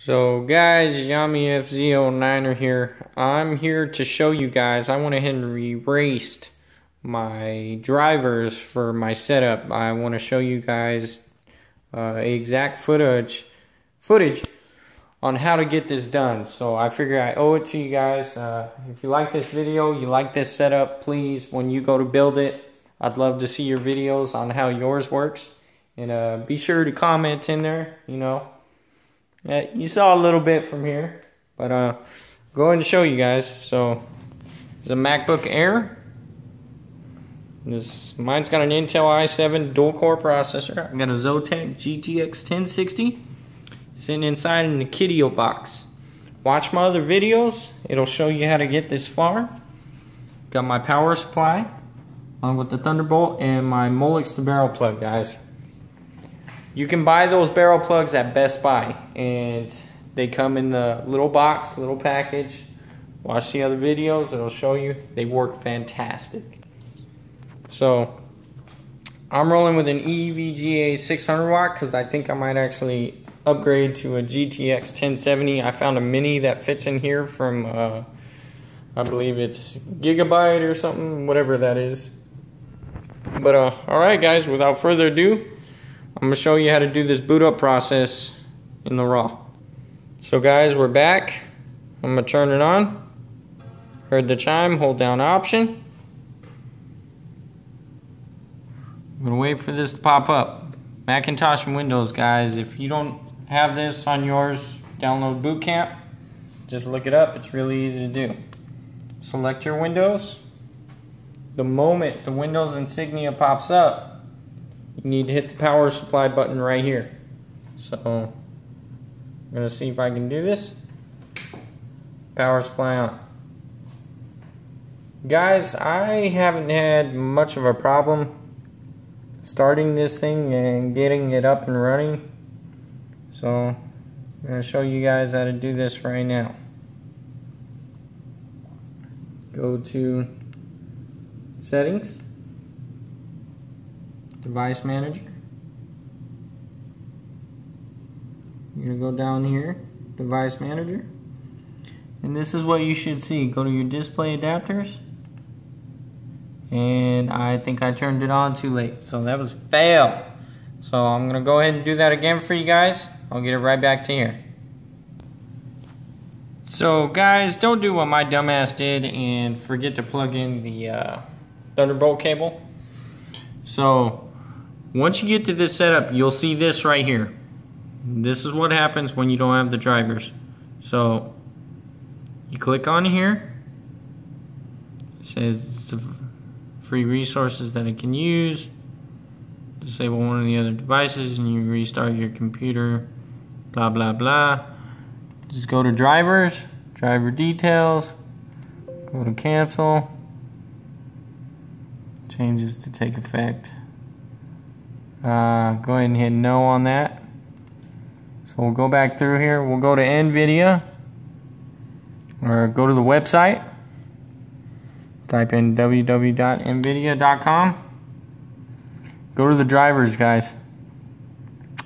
So guys, Yami FZ09er here. I'm here to show you guys, I went ahead and erased my drivers for my setup. I want to show you guys uh, exact footage, footage on how to get this done. So I figure I owe it to you guys. Uh, if you like this video, you like this setup, please, when you go to build it, I'd love to see your videos on how yours works. And uh, be sure to comment in there, you know, yeah, you saw a little bit from here, but uh, go ahead and show you guys. So, it's a MacBook Air. This mine's got an Intel i7 dual core processor. I've got a Zotac GTX 1060 sitting inside in the Akitio box. Watch my other videos. It'll show you how to get this far. Got my power supply along with the Thunderbolt and my Molex to barrel plug, guys. You can buy those barrel plugs at Best Buy and they come in the little box, little package. Watch the other videos, it'll show you. They work fantastic. So, I'm rolling with an EVGA 600 watt because I think I might actually upgrade to a GTX 1070. I found a mini that fits in here from, uh, I believe it's Gigabyte or something, whatever that is. But, uh, alright guys, without further ado, I'm to show you how to do this boot up process in the raw. So guys, we're back. I'm to turn it on. Heard the chime, hold down option. I'm to wait for this to pop up. Macintosh and Windows, guys. If you don't have this on yours, download Boot Camp. Just look it up. It's really easy to do. Select your Windows. The moment the Windows insignia pops up, you need to hit the power supply button right here. So I'm to see if I can do this. Power supply on. Guys, I haven't had much of a problem starting this thing and getting it up and running. So I'm to show you guys how to do this right now. Go to settings device manager. You're gonna go down here, device manager. And this is what you should see. Go to your display adapters. And I think I turned it on too late. So that was fail. So I'm gonna go ahead and do that again for you guys. I'll get it right back to here. So guys, don't do what my dumbass did and forget to plug in the uh, Thunderbolt cable. So once you get to this setup, you'll see this right here. This is what happens when you don't have the drivers. So you click on here. It says free resources that it can use. Disable one of the other devices and you restart your computer. Blah blah blah. Just go to drivers, driver details, go to cancel. Changes to take effect. Uh, go ahead and hit no on that. So we'll go back through here. We'll go to NVIDIA or go to the website. Type in www.nvidia.com. Go to the drivers, guys.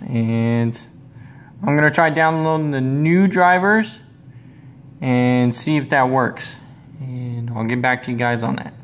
And I'm going to try downloading the new drivers and see if that works. And I'll get back to you guys on that.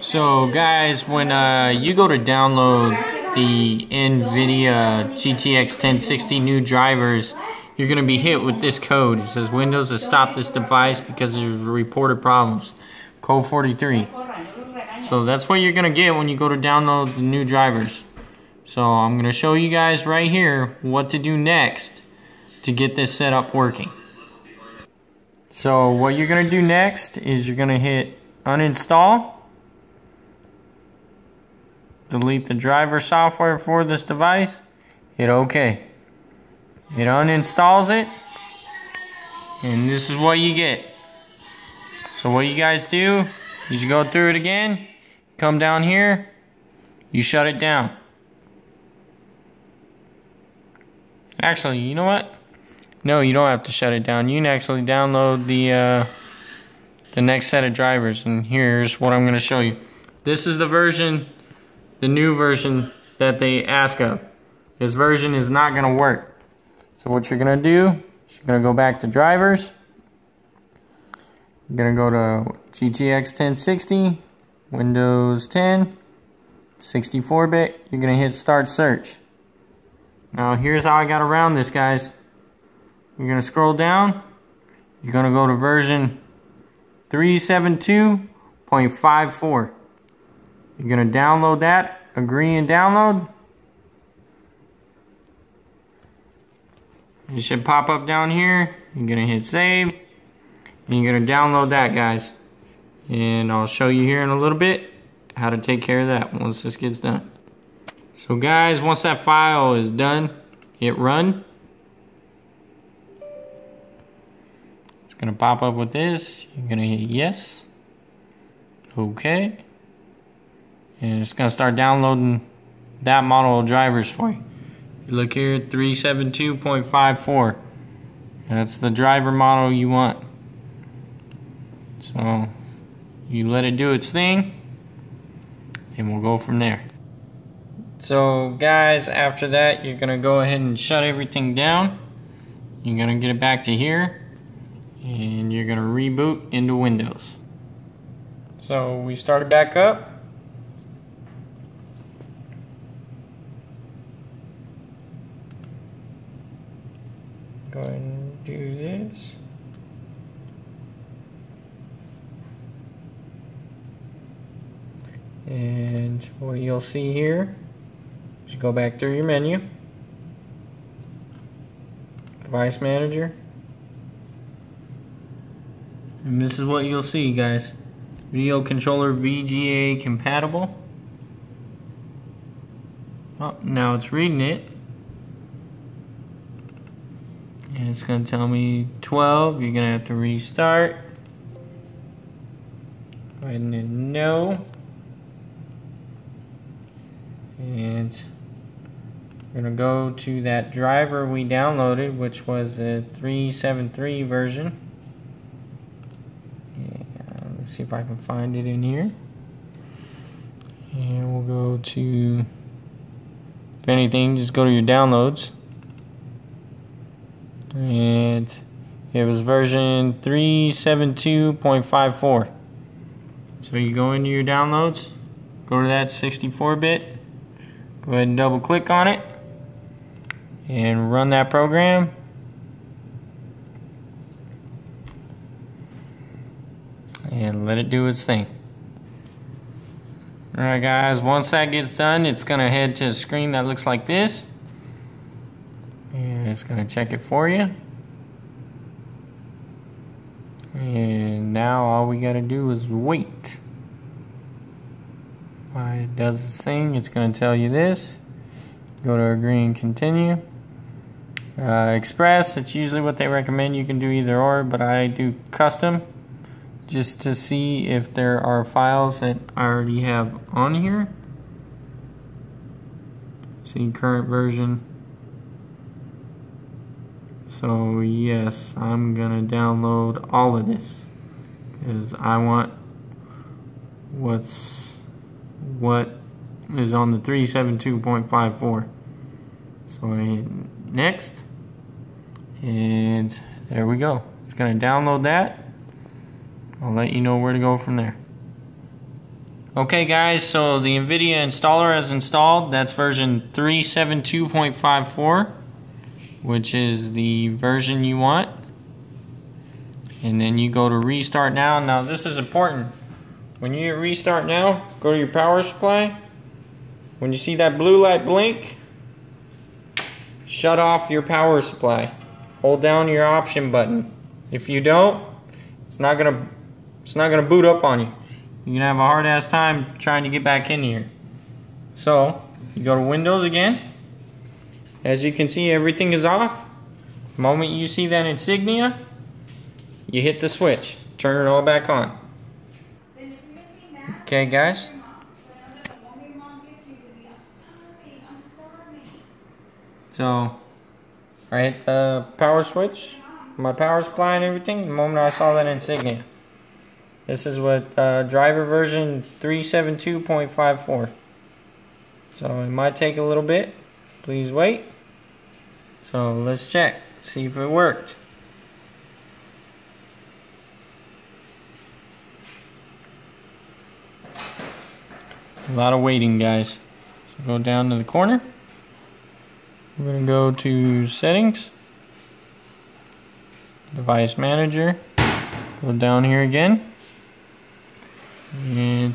So guys, when uh, you go to download the NVIDIA GTX 1060 new drivers, you're going to be hit with this code. It says Windows has stopped this device because there's reported problems. Code 43. So that's what you're going to get when you go to download the new drivers. So I'm going to show you guys right here what to do next to get this setup working. So what you're going to do next is you're going to hit uninstall delete the driver software for this device, hit OK. It uninstalls it, and this is what you get. So what you guys do is you go through it again, come down here, you shut it down. Actually, you know what? No, you don't have to shut it down. You can actually download the uh, the next set of drivers, and here's what I'm going to show you. This is the version the new version that they ask of. This version is not going to work. So what you're gonna do, is you're gonna go back to drivers. You're gonna go to GTX 1060, Windows 10, 64-bit. You're gonna hit start search. Now here's how I got around this, guys. You're gonna scroll down. You're gonna go to version 372.54. You're gonna download that, agree and download. It should pop up down here. You're gonna hit save. And you're gonna download that guys. And I'll show you here in a little bit how to take care of that once this gets done. So guys, once that file is done, hit run. It's gonna pop up with this. You're gonna hit yes. Okay. And it's gonna start downloading that model of drivers for you. You look here, 372.54. That's the driver model you want. So you let it do its thing and we'll go from there. So guys, after that, you're gonna go ahead and shut everything down. You're gonna get it back to here and you're gonna reboot into Windows. So we started back up. Go ahead and do this. And what you'll see here is you go back through your menu, device manager, and this is what you'll see guys. Video controller VGA compatible. Oh, now it's reading it. And it's going to tell me 12. You're going to have to restart. Go ahead and no. And we're going to go to that driver we downloaded, which was a 373 version. And let's see if I can find it in here. And we'll go to, if anything, just go to your downloads and it was version 372.54 so you go into your downloads go to that 64-bit go ahead and double click on it and run that program and let it do its thing alright guys once that gets done it's gonna head to a screen that looks like this and it's going to check it for you. And now all we got to do is wait. Does the thing, it's going to tell you this. Go to agree and continue. Uh, Express, it's usually what they recommend. You can do either or, but I do custom just to see if there are files that I already have on here. See current version so yes, I'm gonna download all of this because I want what's what is on the 372.54. So next and there we go. It's gonna download that. I'll let you know where to go from there. Okay guys, so the NVIDIA installer has installed. That's version 372.54 which is the version you want. And then you go to restart now. Now this is important. When you restart now, go to your power supply. When you see that blue light blink, shut off your power supply. Hold down your option button. If you don't, it's not gonna it's not gonna boot up on you. You're gonna have a hard ass time trying to get back in here. So you go to Windows again as you can see, everything is off. The moment you see that insignia, you hit the switch. Turn it all back on. Okay, guys. So, I hit the power switch, my power supply and everything, the moment I saw that insignia. This is what uh, driver version 372.54. So it might take a little bit. Please wait. So let's check, see if it worked. A lot of waiting, guys. So go down to the corner. We're going to go to settings, device manager, go down here again, and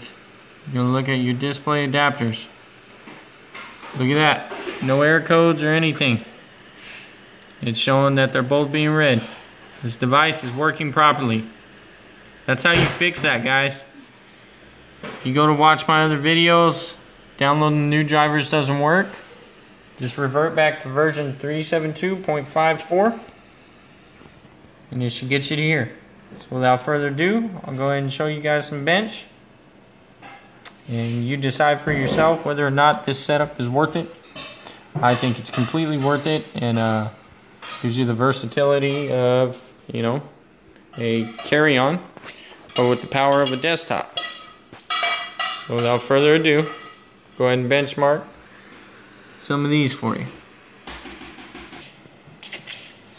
to look at your display adapters. Look at that. No error codes or anything. It's showing that they're both being read. This device is working properly. That's how you fix that, guys. You go to watch my other videos, downloading new drivers doesn't work. Just revert back to version 372.54 and it should get you to here. So without further ado, I'll go ahead and show you guys some bench. And you decide for yourself whether or not this setup is worth it. I think it's completely worth it and uh, gives you the versatility of, you know, a carry-on, but with the power of a desktop. So without further ado, go ahead and benchmark some of these for you.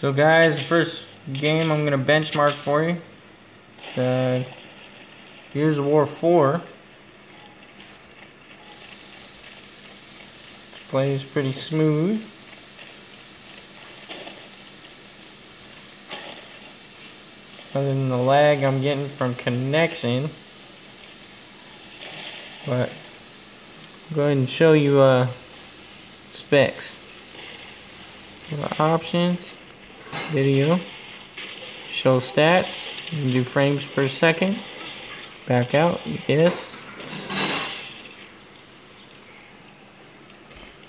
So guys, the first game I'm going to benchmark for you, the Gears of War 4. Plays pretty smooth. Other than the lag I'm getting from connection. But go ahead and show you uh specs. options, video, show stats, do frames per second, back out, yes.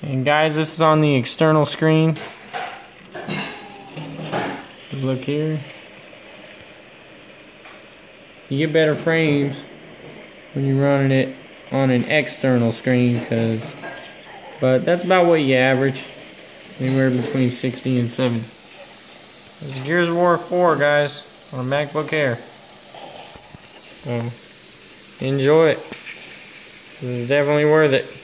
And guys, this is on the external screen. Look here. You get better frames when you're running it on an external screen because but that's about what you average. Anywhere between 60 and 70. It's Gears of War 4, guys, on a MacBook Air. So, enjoy it. This is definitely worth it.